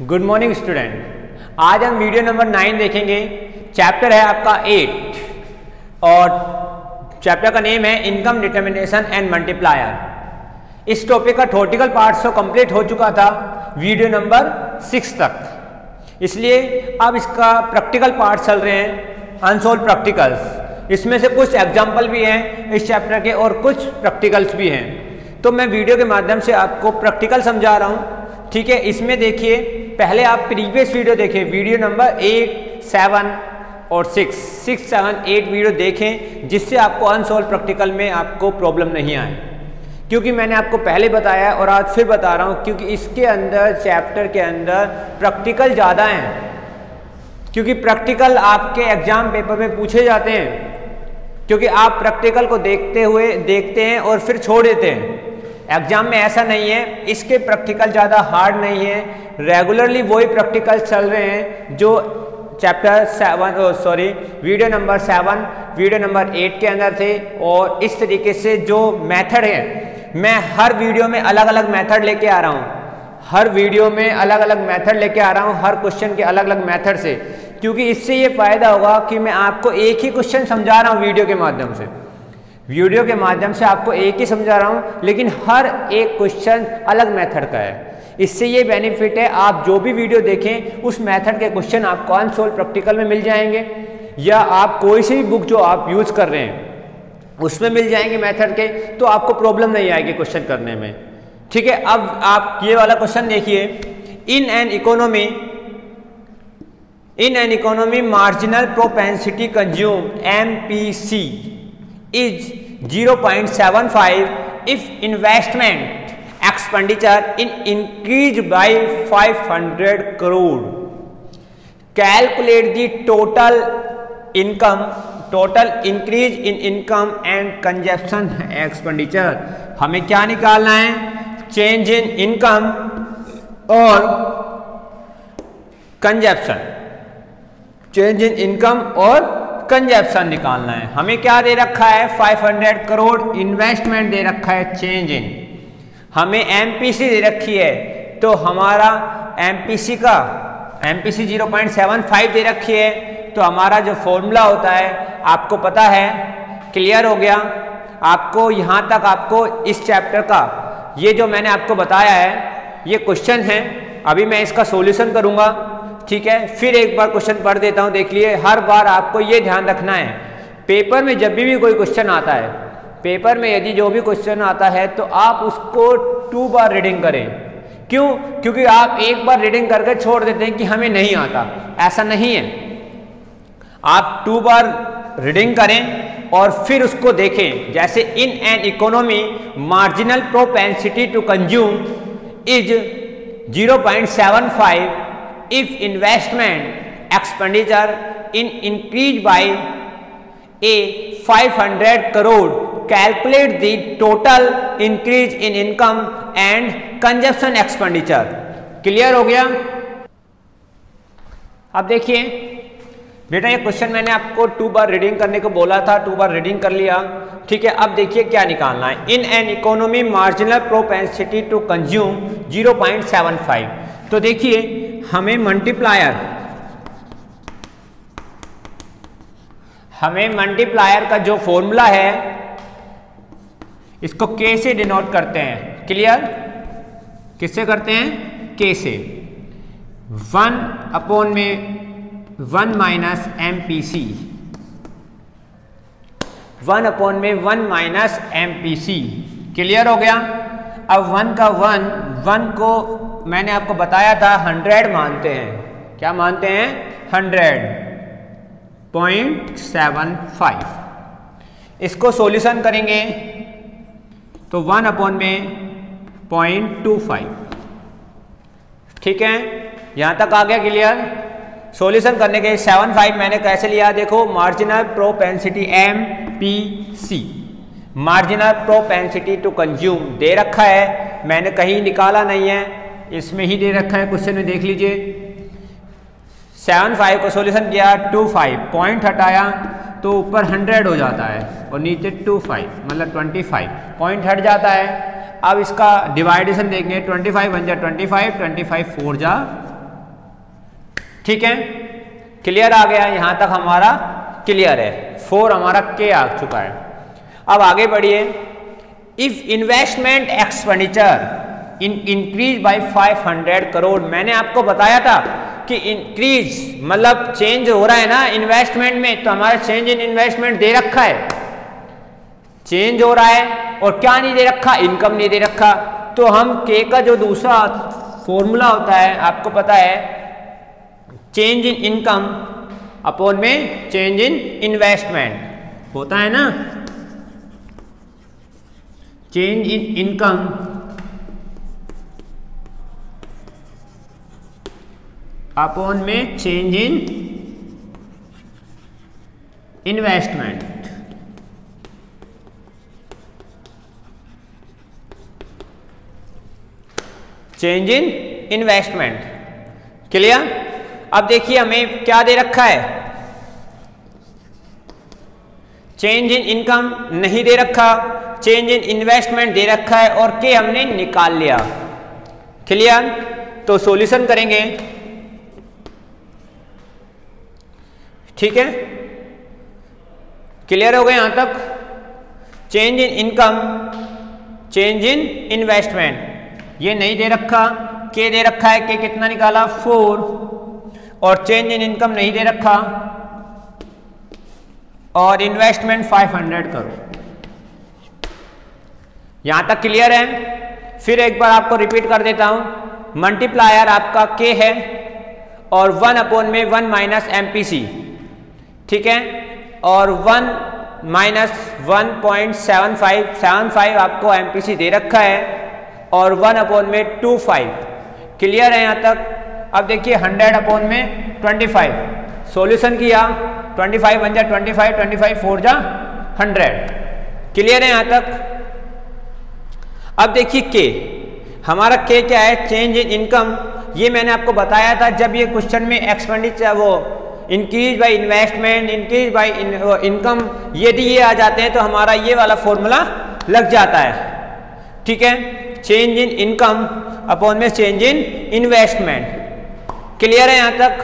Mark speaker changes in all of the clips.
Speaker 1: Good morning student आज हम video number nine देखेंगे. चैप्टर है आपका एट और चैप्टर का नेम है इनकम डिटर्मिनेशन एंड मल्टीप्लायर इस टॉपिक का थोटिकल पार्ट तो कंप्लीट हो चुका था वीडियो नंबर सिक्स तक. इसलिए अब इसका प्रैक्टिकल पार्ट चल रहे हैं अनसोल्व प्रैक्टिकल्स इसमें से कुछ एग्ज़ाम्पल भी हैं इस चैप्टर के और कुछ प्रैक्टिकल्स भी हैं. तो मैं वीडियो के माध्यम से आपको प्रैक्टिकल समझा रहा हूँ. ठीक है, इसमें देखिए पहले आप प्रीवियस वीडियो देखें वीडियो नंबर एट सेवन और six six seven eight video देखें, जिससे आपको अनसोल्व प्रैक्टिकल में आपको प्रॉब्लम नहीं आए। क्योंकि मैंने आपको पहले बताया और आज फिर बता रहा हूँ, क्योंकि इसके अंदर चैप्टर के अंदर प्रैक्टिकल ज़्यादा हैं। क्योंकि प्रैक्टिकल आपके एग्ज़ाम पेपर में पूछे जाते हैं। क्योंकि आप प्रैक्टिकल को देखते हुए, देखते हैं और फिर छोड़ देते हैं। एग्ज़ाम में ऐसा नहीं है, इसके प्रैक्टिकल ज़्यादा हार्ड नहीं है। रेगुलरली वही प्रैक्टिकल चल रहे हैं जो chapter seven sorry video number seven video number eight के अंदर थे और इस तरीके से जो मेथड है, मैं हर वीडियो में अलग अलग मेथड लेके आ रहा हूँ। हर वीडियो में अलग अलग मेथड लेके आ रहा हूँ, हर क्वेश्चन के अलग अलग मेथड से। क्योंकि इससे ये फ़ायदा होगा कि मैं आपको एक ही क्वेश्चन समझा रहा हूँ वीडियो के माध्यम से। वीडियो के माध्यम से आपको एक ही समझा रहा हूँ, लेकिन हर एक क्वेश्चन अलग मेथड का है। इससे ये बेनिफिट है, आप जो भी वीडियो देखें, उस मेथड के क्वेश्चन आपको अनसोल्व प्रैक्टिकल में मिल जाएँगे, या आप कोई सी भी बुक जो आप यूज़ कर रहे हैं, उसमें मिल जाएँगे मेथड के तो आपको प्रॉब्लम नहीं आएगी क्वेश्चन करने में। ठीक है, अब आप ये वाला क्वेश्चन देखिए। In an economy in an economy marginal propensity consume M P C is 0.75 if investment expenditure in increase by five hundred crore calculate the total income total increase in income and consumption expenditure हमें क्या निकालना है? Change in income और consumption change in income और consumption निकालना है। हमें क्या दे रखा है? 500 करोड़ इन्वेस्टमेंट दे रखा है चेंज इन हमें एमपीसी दे रखी है तो हमारा एमपीसी का एमपीसी 0.75 दे रखी है तो हमारा जो फॉर्मूला होता है, आपको पता है? क्लियर हो गया? आपको यहाँ तक आपको इस चैप्टर का, ये जो मैंने आपको बताया है, ये क्वेश्चन है। अभी मैं इसका सॉल्यूशन करूँगा। ठीक है फिर एक बार क्वेश्चन पढ़ देता हूँ देख लिए हर बार आपको ये ध्यान रखना है। पेपर में जब भी, भी कोई क्वेश्चन आता है पेपर में यदि जो भी क्वेश्चन आता है तो आप उसको टू बार रीडिंग करें। क्यों? क्योंकि आप एक बार रीडिंग करके छोड़ देते हैं कि हमें नहीं आता। ऐसा नहीं है। आप टू बार रीडिंग करें और फिर उसको देखें। जैसे in an economy marginal propensity to consume is 0.75 if investment expenditure in increased by a 500 crore calculate the total increase in income and consumption expenditure clear हो गया अब देखिए बेटा ये क्वेश्चन मैंने आपको टू बार रीडिंग करने को बोला था टू बार रीडिंग कर लिया ठीक है अब देखिए क्या निकालना है in an economy marginal propensity to consume 0.75 तो देखिए हमें मल्टीप्लायर। हमें मल्टीप्लायर का जो फॉर्मूला है, इसको के से डिनोट करते हैं। क्लियर किससे करते हैं? के से। वन अपॉन में one minus M P C. One upon में one minus M P C. Clear हो गया? अब वन का वन वन को मैंने आपको बताया था हंड्रेड मानते हैं। क्या मानते हैं? हंड्रेड पॉइंट सेवन फाइव इसको सॉल्यूशन करेंगे। तो वन अपॉन में पॉइंट टू फाइव ठीक है? यहाँ तक आ गया क्लियर सॉल्यूशन करने के सेवन फाइव मैंने कैसे लिया? देखो marginal propensity M P C marginal propensity to consume दे रखा है। मैंने कहीं निकाला नहीं है। इसमें ही दे रखा है, क्वेश्चन में देख लीजिए। सेवन फाइव को सॉल्यूशन किया, टू फाइव, पॉइंट हटाया तो ऊपर हंड्रेड हो जाता है, और नीचे टू फाइव मतलब ट्वेंटी फाइव, पॉइंट हट जाता है। अब इसका डिवाइडेशन देखेंगे, ट्वेंटी फाइव वन जा twenty five twenty five four जा। ठीक है? क्लियर आ गया, यहाँ तक हमारा क्लियर है। फोर हमारा के आ चुका है। अब आगे बढ़िए। If investment expenditure increase by 500 crore मैंने आपको बताया था कि इंक्रीज मतलब चेंज हो रहा है ना इन्वेस्टमेंट में तो हमारा चेंज इन इन्वेस्टमेंट दे रखा है। चेंज हो रहा है और क्या नहीं दे रखा? इनकम नहीं दे रखा। तो हम के का जो दूसरा फॉर्मूला होता है, आपको पता है चेंज इन इनकम अपॉन में चेंज इन इन्वेस्टमेंट होता है ना। चेंज इन इनकम अपॉन में change in investment change in investment clear अब देखिए हमें क्या दे रखा है? चेंज इन इनकम नहीं दे रखा। चेंज इन इन्वेस्टमेंट दे रखा है और के हमने निकाल लिया। क्लियर तो सॉल्यूशन करेंगे। ठीक है? क्लियर हो गए यहाँ तक? Change in income change in investment ये नहीं दे रखा, के दे रखा है, के कितना निकाला? फोर और चेंज इन इनकम नहीं दे रखा। और इन्वेस्टमेंट 500 करो। यहाँ तक क्लियर है? फिर एक बार आपको रिपीट कर देता हूँ। मल्टीप्लायर आपका के है और वन अपॉन में वन माइनस एम ठीक है? और one minus one point seven five seven five आपको एम दे रखा है। और वन अपॉन में टू फाइव क्लियर है यहाँ तक? अब देखिए हंड्रेड अपॉन में ट्वेंटी फाइव सोल्यूशन किया? ट्वेंटी फाइव वन जा twenty five twenty five four जा हंड्रेड क्लियर है यहाँ तक? अब देखिए के हमारा के क्या है? चेंज इन इनकम ये मैंने आपको बताया था, जब ये क्वेश्चन में एक्सपेंडिचर वो increase by investment increase by income यदि ये आ जाते हैं तो हमारा ये वाला फॉर्मूला लग जाता है। ठीक है? चेंज इन इनकम अपॉन में चेंज इन इन्वेस्टमेंट क्लियर है यहाँ तक?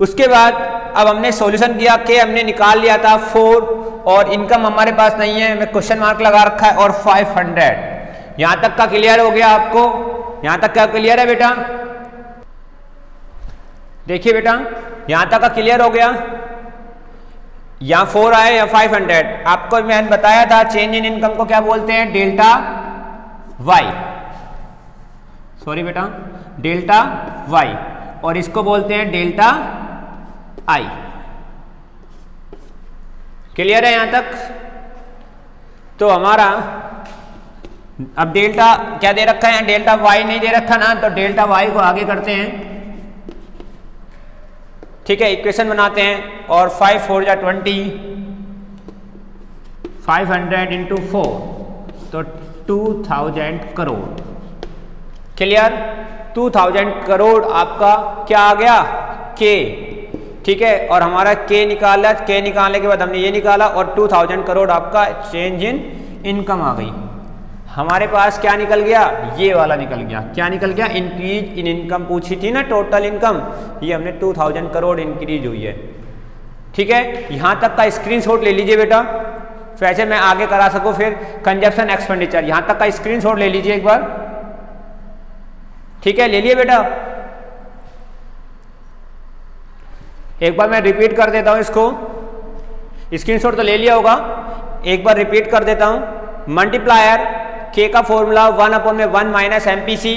Speaker 1: उसके बाद अब हमने सॉल्यूशन किया के हमने निकाल लिया था फोर और इनकम हमारे पास नहीं है, हमें क्वेश्चन मार्क लगा रखा है, और फाइव हंड्रेड यहाँ तक का क्लियर हो गया आपको? यहाँ तक क्या क्लियर है बेटा? देखिए बेटा, यहाँ तक का क्लियर हो गया। यहाँ फोर आए या फाइव हंड्रेड आपको मैंने बताया था चेंज इन इनकम को क्या बोलते हैं? डेल्टा वाई सॉरी बेटा डेल्टा वाई और इसको बोलते हैं डेल्टा आई क्लियर है यहाँ तक? तो हमारा, अब डेल्टा क्या दे रखा है? डेल्टा वाई नहीं दे रखा ना तो डेल्टा वाई को आगे करते हैं। ठीक है इक्वेशन बनाते हैं और फाइव फोर या twenty five hundred into four तो two thousand crore. Clear two thousand crore आपका क्या आ गया? के ठीक है, और हमारा के निकाला के निकालने के बाद हमने ये निकाला और टू थाउज़ेंड करोड़ आपका चेंज इन इनकम आ गई। हमारे पास क्या निकल गया? ये वाला निकल गया। क्या निकल गया? इंक्रीज इन इनकम पूछी थी ना टोटल इनकम ये हमने 2000 करोड़ इंक्रीज हुई है। ठीक है? यहाँ तक का स्क्रीनशॉट ले लीजिए बेटा। वैसे मैं आगे करा सकूँ फिर? कंजप्शन एक्सपेंडिचर यहाँ तक का स्क्रीनशॉट ले लीजिए एक बार। ठीक है? ले लिए बेटा। एक बार मैं रिपीट कर देता हूँ इसको। स्क्रीनशॉट तो ले लिया होगा। एक बार रिपीट कर देता हूँ। मल्टीप्लायर के का फॉर्मूला वन अपॉन में one minus M P C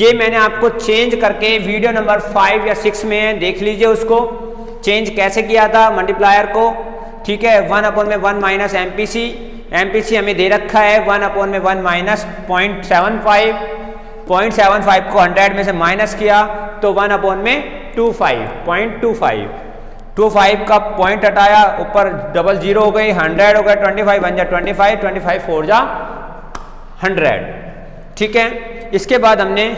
Speaker 1: ये मैंने आपको चेंज करके वीडियो नंबर फाइव या सिक्स में देख लीजिए उसको। चेंज कैसे किया था मल्टीप्लायर को? ठीक है वन अपॉन में वन माइनस एम पी हमें दे रखा है वन अपॉन में one minus point seven five point seven five को हंड्रेड में से माइनस किया तो वन अपॉन में two five point two five two five का पॉइंट हटाया, ऊपर डबल ज़ीरो हो गई हंड्रेड हो गया ट्वेंटी फाइव वन जा twenty five twenty five four जा हंड्रेड। ठीक है? इसके बाद हमने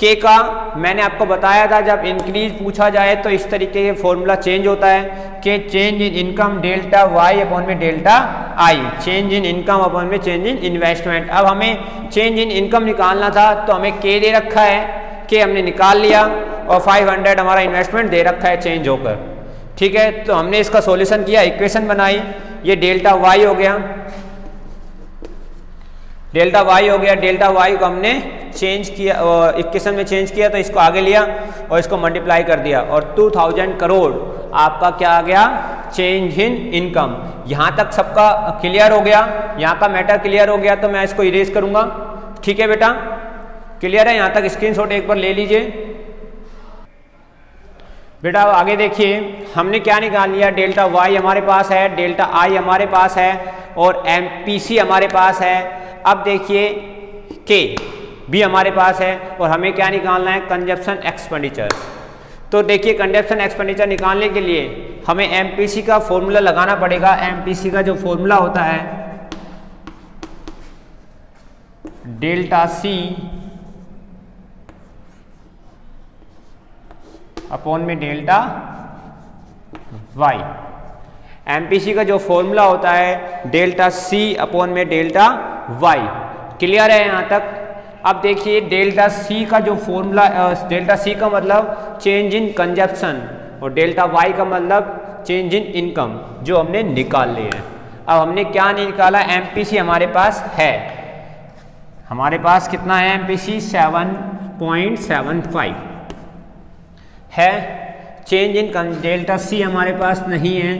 Speaker 1: के का, मैंने आपको बताया था, जब इंक्रीज पूछा जाए तो इस तरीके के फॉर्मूला चेंज होता है कि change in income delta y upon में delta I change in income upon में चेंज इन इन्वेस्टमेंट अब हमें चेंज इन इनकम निकालना था तो हमें के दे रखा है। के हमने निकाल लिया और 500 हमारा इन्वेस्टमेंट दे रखा है चेंज होकर। ठीक है? तो हमने इसका सोल्यूशन किया इक्वेशन बनाई। ये डेल्टा वाई हो गया। डेल्टा वाई हो गया, डेल्टा वाई को हमने चेंज किया इक्वेशन में चेंज किया तो इसको आगे लिया और इसको मल्टीप्लाई कर दिया और 2000 करोड़ आपका क्या आ गया? चेंज इन इनकम यहाँ तक सबका क्लियर हो गया, यहाँ का मैटर क्लियर हो गया तो मैं इसको इरेज करूँगा। ठीक है बेटा? क्लियर है? यहाँ तक स्क्रीन एक बार ले लीजिए। बेटा आगे देखिए, हमने क्या निकाल लिया? डेल्टा वाई हमारे पास है, डेल्टा आई हमारे पास है और एम हमारे पास है। अब देखिए के भी हमारे पास है और हमें क्या निकालना है? कंजप्शन एक्सपेंडिचर तो देखिए कंजप्शन एक्सपेंडिचर निकालने के लिए हमें एमपीसी का फॉर्मूला लगाना पड़ेगा। एमपीसी का जो फॉर्मूला होता है डेल्टा सी अपॉन में डेल्टा वाई एमपीसी का जो फॉर्मूला होता है डेल्टा सी अपॉन में डेल्टा वाई क्लियर है यहाँ तक? अब देखिए डेल्टा सी का जो फॉर्मूला डेल्टा सी का मतलब चेंज इन कंजप्शन और डेल्टा वाई का मतलब चेंज इन इनकम जो हमने निकाल लिए हैं। अब हमने क्या निकाला? एमपीसी हमारे पास है। हमारे पास कितना है MPC seven point seven five है? चेंज इन डेल्टा सी हमारे पास नहीं है।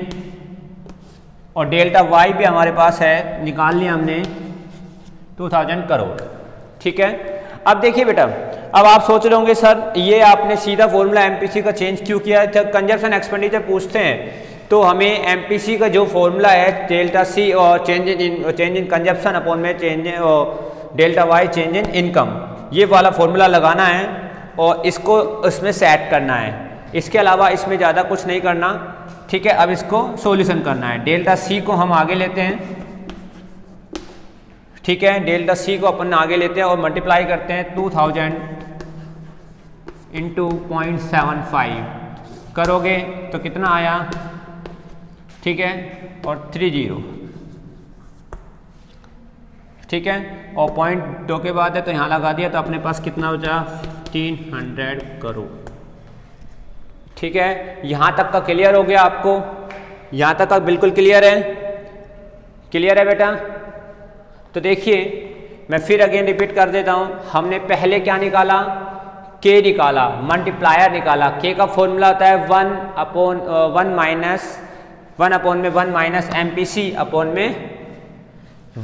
Speaker 1: और डेल्टा वाई भी हमारे पास है, निकाल लिया हमने 2000 करोड़। ठीक है? अब देखिए बेटा, अब आप सोच रहे होंगे, सर, ये आपने सीधा फॉर्मूला एमपीसी का चेंज क्यों किया जब कंजप्शन एक्सपेंडिचर पूछते हैं तो हमें एमपीसी का जो फॉर्मूला है, डेल्टा सी और change in change in consumption upon में change delta y change in income ये वाला फॉर्मूला लगाना है और इसको उसमें सेट करना है। इसके अलावा इसमें ज़्यादा कुछ नहीं करना। ठीक है, अब इसको सोल्यूशन करना है। डेल्टा सी को हम आगे लेते हैं। ठीक है, डेल्टा सी को अपन आगे लेते हैं और मल्टीप्लाई करते हैं two thousand into point seven five करोगे तो कितना आया? ठीक है, और थ्री ज़ीरो ठीक है, और पॉइंट दो के बाद है तो यहाँ लगा दिया तो अपने पास कितना बचा? तीन हंड्रेड करोड़। ठीक है? यहाँ तक का क्लियर हो गया आपको? यहाँ तक का बिल्कुल क्लियर है? क्लियर है बेटा? तो देखिए, मैं फिर अगेन रिपीट कर देता हूँ। हमने पहले क्या निकाला? के निकाला मल्टीप्लायर निकाला। के का फॉर्मूला होता है one upon one minus one upon में one minus M P C upon में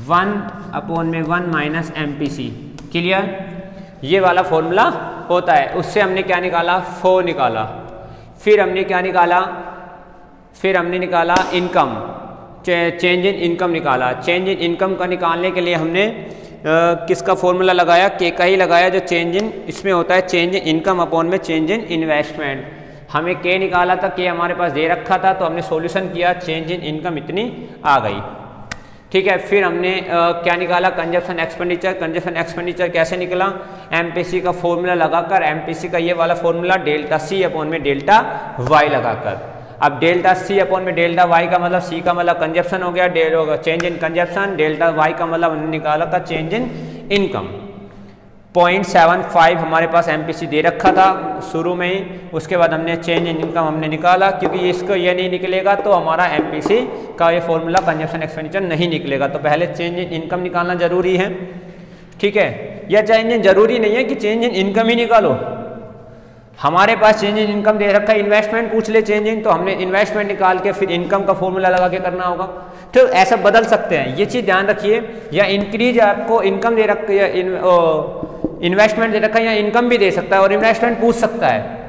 Speaker 1: वन अपॉन में one minus M P C clear ये वाला फॉर्मूला होता है। उससे हमने क्या निकाला? फोर निकाला। फिर हमने क्या निकाला? फिर हमने निकाला इनकम चेंज इन इनकम निकाला. चेंज इन इनकम का निकालने के लिए हमने किसका फॉर्मूला लगाया? के का ही लगाया जो चेंज इन इसमें होता है चेंज इन इनकम अपॉन में चेंज इन इन्वेस्टमेंट हमें के निकाला था के हमारे पास दे रखा था तो हमने सॉल्यूशन किया चेंज इन इनकम इतनी आ गई। ठीक है फिर हमने आ, क्या निकाला? कंजप्शन एक्सपेंडिचर कंजप्शन एक्सपेंडिचर कैसे निकला? एमपीसी का फॉर्मूला लगाकर एमपीसी का ये वाला फॉर्मूला डेल्टा सी अपॉन में डेल्टा वाई लगाकर। अब डेल्टा सी अपॉन में डेल्टा वाई का मतलब सी का मतलब कंजप्शन हो गया change in consumption delta Y का मतलब निकाला था change in income point seven five हमारे पास एमपीसी दे रखा था शुरू में ही। उसके बाद हमने चेंज इन इनकम हमने निकाला, क्योंकि इसको ये नहीं निकलेगा तो हमारा एमपीसी का ये फॉर्मूला कंजप्शन एक्सपेंडिचर नहीं निकलेगा। तो पहले चेंज इन इनकम निकालना ज़रूरी है। ठीक है? यह चेंज इन ज़रूरी नहीं है कि चेंज इन इनकम ही निकालो। हमारे पास चेंज इन इनकम दे रखा है इन्वेस्टमेंट पूछ ले चेंज इन तो हमने इन्वेस्टमेंट निकाल के फिर इनकम का फॉर्मूला लगा के करना होगा। तो ऐसा बदल सकते हैं। ये चीज़ ध्यान रखिए, या इंक्रीज आपको इनकम दे रखी इन्वेस्टमेंट दे रखा है या इनकम भी दे सकता है और इन्वेस्टमेंट पूछ सकता है।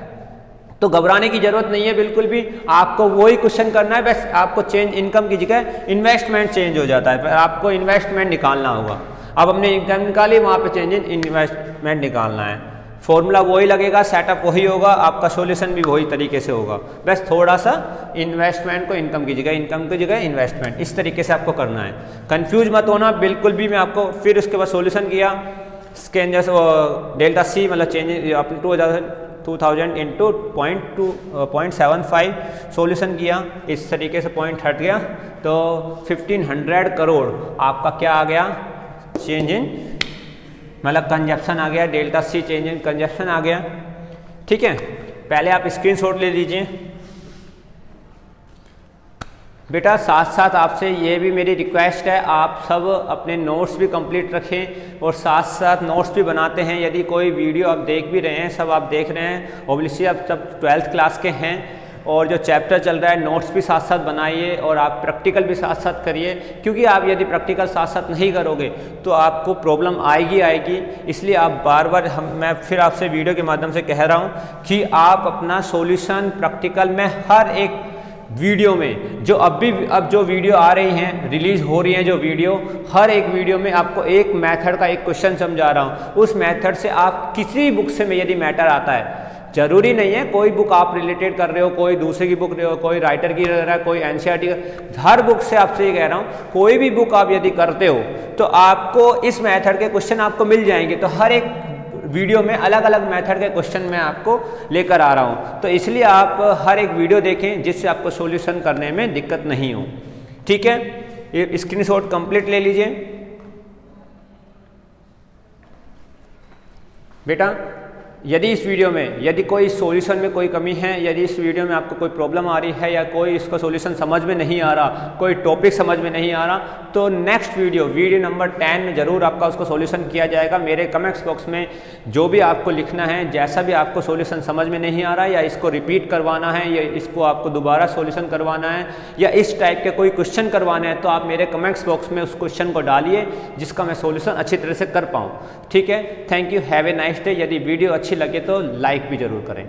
Speaker 1: तो घबराने की ज़रूरत नहीं है, बिल्कुल भी आपको वही क्वेश्चन करना है, बस आपको चेंज इनकम की जगह इन्वेस्टमेंट चेंज हो जाता है आपको इन्वेस्टमेंट निकालना होगा। अब हमने इनकम निकाली, वहाँ पे चेंज इन इन्वेस्टमेंट निकालना है। फॉर्मूला वही लगेगा सेटअप वही होगा, आपका सॉल्यूशन भी वही तरीके से होगा। बस थोड़ा सा इन्वेस्टमेंट को इनकम की जगह इनकम की जगह इन्वेस्टमेंट इस तरीके से आपको करना है। कंफ्यूज मत होना, बिल्कुल भी मैं आपको फिर उसके बाद सॉल्यूशन किया। स्कैन जैसे डेल्टा सी मतलब चेंज अपने टू हज़ार two thousand into point two point seven five solution किया, इस तरीके से पॉइंट हट गया तो फिफ्टीन हंड्रेड करोड़ आपका क्या आ गया? चेंज इन मतलब कंजप्शन आ गया delta C change in consumption आ गया। ठीक है? पहले आप स्क्रीनशॉट ले लीजिए। बेटा साथ साथ आपसे ये भी मेरी रिक्वेस्ट है, आप सब अपने नोट्स भी कंप्लीट रखें और साथ साथ नोट्स भी बनाते हैं। यदि कोई वीडियो आप देख भी रहे हैं, सब आप देख रहे हैं ओब्वियसली आप सब ट्वेल्थ क्लास के हैं और जो चैप्टर चल रहा है नोट्स भी साथ साथ बनाइए और आप प्रैक्टिकल भी साथ साथ करिए। क्योंकि आप यदि प्रैक्टिकल साथ साथ नहीं करोगे तो आपको प्रॉब्लम आएगी आएगी। इसलिए आप बार बार हम, मैं फिर आपसे वीडियो के माध्यम से कह रहा हूँ कि आप अपना सॉल्यूशन प्रैक्टिकल में हर एक वीडियो में। जो अब भी, अब जो वीडियो आ रही हैं, रिलीज़ हो रही हैं जो वीडियो, हर एक वीडियो में आपको एक मेथड का एक क्वेश्चन समझा रहा हूँ। उस मेथड से आप किसी बुक से में यदि मैटर आता है, ज़रूरी नहीं है कोई बुक आप रिलेटेड कर रहे हो, कोई दूसरे की बुक रहे हो, कोई राइटर की रह रहा है, कोई का, हर बुक से आपसे ये कह रहा हूँ, कोई भी बुक आप यदि करते हो तो आपको इस मेथड के क्वेश्चन आपको मिल जाएँगे। तो हर एक वीडियो में अलग अलग मेथड के क्वेश्चन मैं आपको लेकर आ रहा हूँ। तो इसलिए आप हर एक वीडियो देखें जिससे आपको सॉल्यूशन करने में दिक्कत नहीं हो। ठीक है? स्क्रीन शॉट कंप्लीट ले लीजिए। बेटा? यदि इस वीडियो में, यदि कोई सॉल्यूशन में कोई कमी है, यदि इस वीडियो में आपको कोई प्रॉब्लम आ रही है या कोई इसका सॉल्यूशन समझ में नहीं आ रहा, कोई टॉपिक समझ में नहीं आ रहा तो next video video number ten में ज़रूर आपका उसको सॉल्यूशन किया जाएगा। मेरे कमेंट्स बॉक्स में जो भी आपको लिखना है, जैसा भी आपको सोल्यूशन समझ में नहीं आ रहा, या इसको रिपीट करवाना है, या इसको आपको दोबारा सोल्यूशन करवाना है, या इस टाइप के कोई क्वेश्चन करवाना है तो आप मेरे कमेंट्स बॉक्स में उस क्वेश्चन को डालिए, जिसका मैं सोल्यूशन अच्छी तरह से कर पाऊँ। ठीक है? Thank you have a nice day यदि वीडियो अच्छी लगे तो लाइक भी ज़रूर करें।